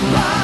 Bye.